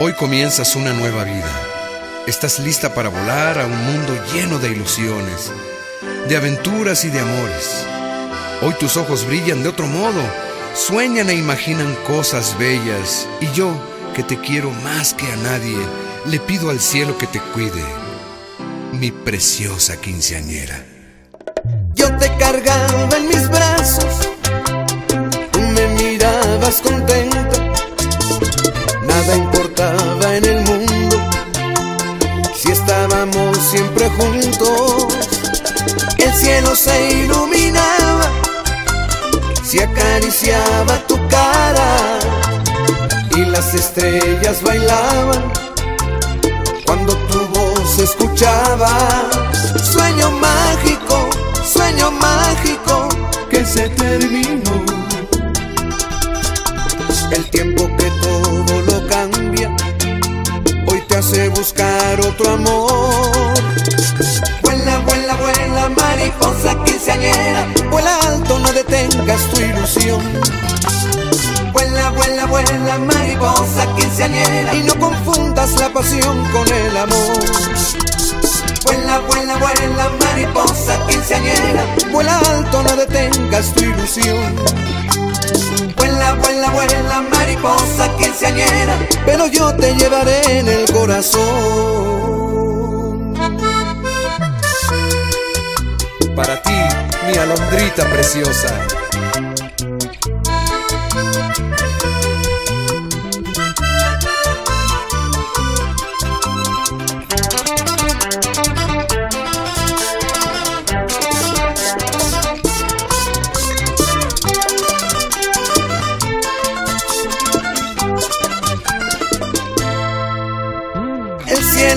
Hoy comienzas una nueva vida. Estás lista para volar a un mundo lleno de ilusiones, de aventuras y de amores. Hoy tus ojos brillan de otro modo, sueñan e imaginan cosas bellas y yo, que te quiero más que a nadie, le pido al cielo que te cuide, mi preciosa quinceañera. Yo te cargaba en mis brazos, me mirabas contenta, siempre juntos, el cielo se iluminaba, si acariciaba tu cara y las estrellas bailaban cuando tu voz escuchaba. Sueño mágico, sueño mágico buscar otro amor. Vuela, vuela, vuela, mariposa quinceañera, vuela alto, no detengas tu ilusión. Vuela, vuela, vuela, mariposa quinceañera. Y no confundas la pasión con el amor. Vuela, vuela, vuela, mariposa quinceañera. Vuela alto, no detengas tu ilusión Pero yo te llevaré en el corazón Para ti, mi alondrita preciosa.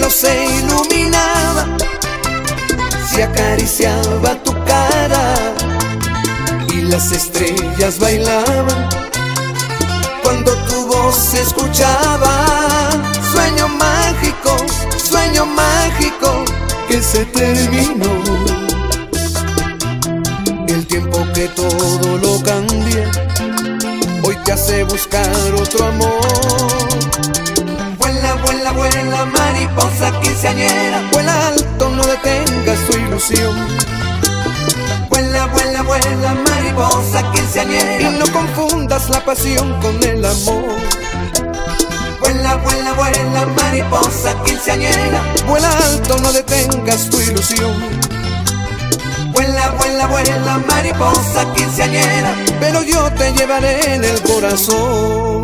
Se iluminaba, se acariciaba tu cara y las estrellas bailaban cuando tu voz se escuchaba. Sueño mágico, sueño mágico que se terminó. El tiempo que todo lo cambia, hoy te hace buscar otro amor. Vuela, vuela, mariposa quinceañera. Vuela alto, no detengas tu ilusión. Vuela, vuela, vuela, mariposa quinceañera. Y no confundas la pasión con el amor. Vuela, vuela, vuela, mariposa quinceañera. Vuela alto, no detengas tu ilusión. Vuela, vuela, vuela, mariposa quinceañera. Pero yo te llevaré en el corazón